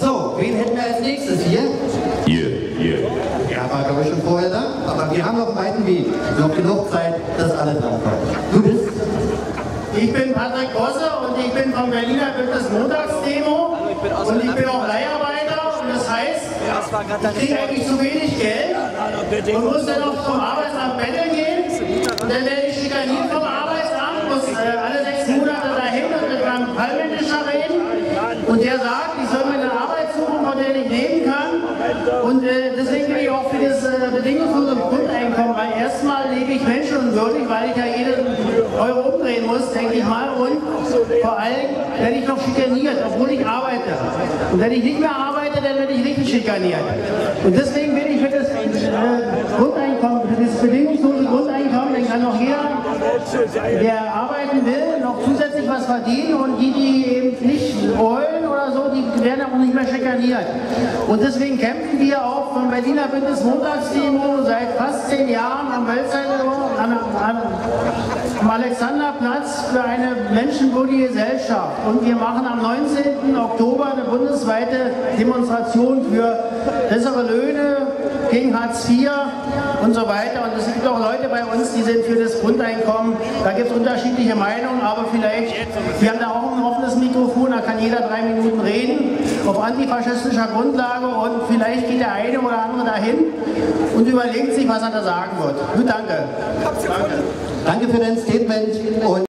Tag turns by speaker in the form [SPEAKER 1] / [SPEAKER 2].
[SPEAKER 1] So, wen hätten wir als nächstes hier?
[SPEAKER 2] Hier, hier.
[SPEAKER 1] Ja, war glaube ich schon vorher da. Aber wir haben noch einen Weg. Noch genug Zeit, dass alle drankommen. Du bist?
[SPEAKER 3] Ich bin Patrick Gosse und ich bin vom Berliner Bündnis Montagsdemo und ich bin auch Leiharbeiter und das heißt, ich kriege eigentlich zu wenig Geld und muss dann noch zum Arbeitsamt betteln gehen und dann werde ich schikaniert vom Arbeitsamt, muss äh, alle sechs Monate dahin und mit meinem Fallmanager reden und der sagt, ich soll mir von der ich leben kann und äh, deswegen bin ich auch für das äh, bedingungslose Grundeinkommen, weil erstmal lebe ich menschenunwürdig, weil ich ja jeden Euro umdrehen muss, denke ich mal. Und vor allem werde ich noch schikaniert, obwohl ich arbeite. Und wenn ich nicht mehr arbeite, dann werde ich richtig schikaniert. Und deswegen bin ich für das äh, Grundeinkommen, für das bedingungslose Grundeinkommen, dann kann auch jeder, der arbeiten will, noch zusätzlich was verdienen und die, die eben nicht wollen oder so, die werden auch nicht mehr schikaniert. Und deswegen kämpfen wir auch vom Berliner Bündnis Montagsdemo seit fast zehn Jahren am Weltseite an, an, am Alexanderplatz für eine menschenwürdige Gesellschaft. Und wir machen am 19. Oktober eine bundesweite Demonstration für bessere Löhne, gegen Hartz IV und so weiter. Und es gibt auch Leute bei uns, die sind für das Grundeinkommen. Da gibt es unterschiedliche Meinungen, aber vielleicht, wir haben da auch ein offenes Mikrofon, da kann jeder drei Minuten reden, auf antifaschistischer Grundlage und vielleicht geht der eine oder andere dahin und überlegt sich, was er da sagen wird. Gut, danke.
[SPEAKER 1] Danke für dein Statement. Und